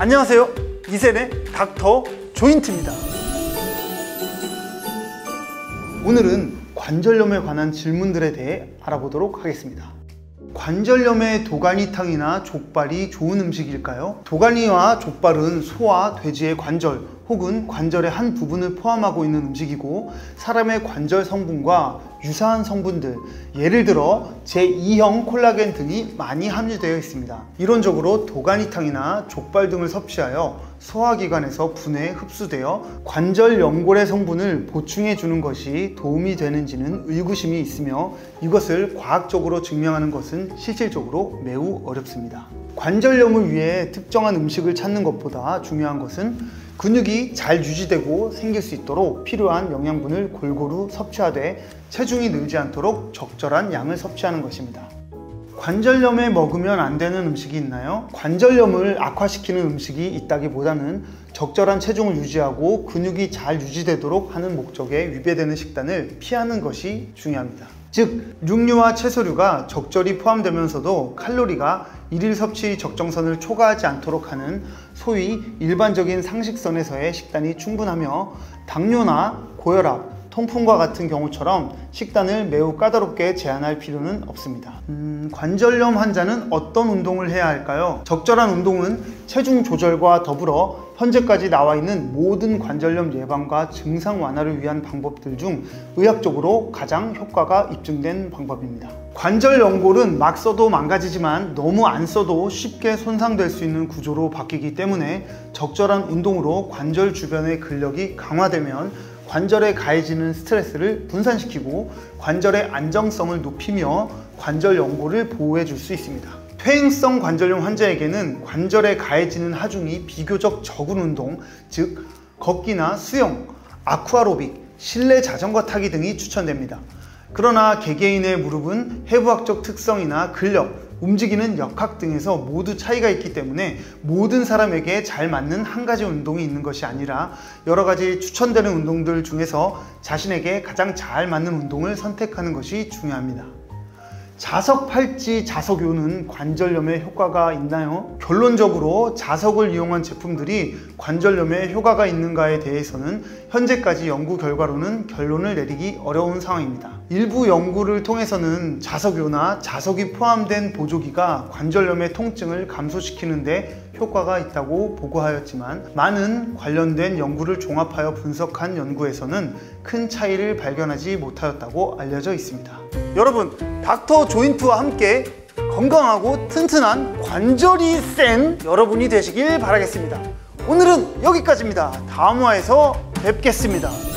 안녕하세요. 이센의 닥터 조인트입니다. 오늘은 관절염에 관한 질문들에 대해 알아보도록 하겠습니다. 관절염에 도가니탕이나 족발이 좋은 음식일까요? 도가니와 족발은 소와 돼지의 관절 혹은 관절의 한 부분을 포함하고 있는 음식이고 사람의 관절 성분과 유사한 성분들 예를 들어 제2형 콜라겐 등이 많이 함유되어 있습니다. 이론적으로 도가니탕이나 족발 등을 섭취하여 소화기관에서 분해 흡수되어 관절 연골의 성분을 보충해 주는 것이 도움이 되는지는 의구심이 있으며 이것을 과학적으로 증명하는 것은 실질적으로 매우 어렵습니다. 관절염을 위해 특정한 음식을 찾는 것보다 중요한 것은 근육이 잘 유지되고 생길 수 있도록 필요한 영양분을 골고루 섭취하되 체중이 늘지 않도록 적절한 양을 섭취하는 것입니다. 관절염에 먹으면 안 되는 음식이 있나요? 관절염을 악화시키는 음식이 있다기보다는 적절한 체중을 유지하고 근육이 잘 유지되도록 하는 목적에 위배되는 식단을 피하는 것이 중요합니다. 즉, 육류와 채소류가 적절히 포함되면서도 칼로리가 일일 섭취 적정선을 초과하지 않도록 하는 소위 일반적인 상식선에서의 식단이 충분하며 당뇨나 고혈압, 통풍과 같은 경우처럼 식단을 매우 까다롭게 제한할 필요는 없습니다. 음, 관절염 환자는 어떤 운동을 해야 할까요? 적절한 운동은 체중 조절과 더불어 현재까지 나와 있는 모든 관절염 예방과 증상 완화를 위한 방법들 중 의학적으로 가장 효과가 입증된 방법입니다. 관절 연골은 막 써도 망가지지만 너무 안 써도 쉽게 손상될 수 있는 구조로 바뀌기 때문에 적절한 운동으로 관절 주변의 근력이 강화되면 관절에 가해지는 스트레스를 분산시키고 관절의 안정성을 높이며 관절 연골을 보호해 줄 수 있습니다. 퇴행성 관절염 환자에게는 관절에 가해지는 하중이 비교적 적은 운동, 즉 걷기나 수영, 아쿠아로빅, 실내 자전거 타기 등이 추천됩니다. 그러나 개개인의 무릎은 해부학적 특성이나 근력, 움직이는 역학 등에서 모두 차이가 있기 때문에 모든 사람에게 잘 맞는 한 가지 운동이 있는 것이 아니라 여러 가지 추천되는 운동들 중에서 자신에게 가장 잘 맞는 운동을 선택하는 것이 중요합니다. 자석 팔찌 자석요는 관절염에 효과가 있나요? 결론적으로 자석을 이용한 제품들이 관절염에 효과가 있는가에 대해서는 현재까지 연구 결과로는 결론을 내리기 어려운 상황입니다. 일부 연구를 통해서는 자석요나 자석이 포함된 보조기가 관절염의 통증을 감소시키는데 효과가 있다고 보고하였지만 많은 관련된 연구를 종합하여 분석한 연구에서는 큰 차이를 발견하지 못하였다고 알려져 있습니다. 여러분, 닥터 조인트와 함께 건강하고 튼튼한 관절이 센 여러분이 되시길 바라겠습니다. 오늘은 여기까지입니다. 다음 화에서 뵙겠습니다.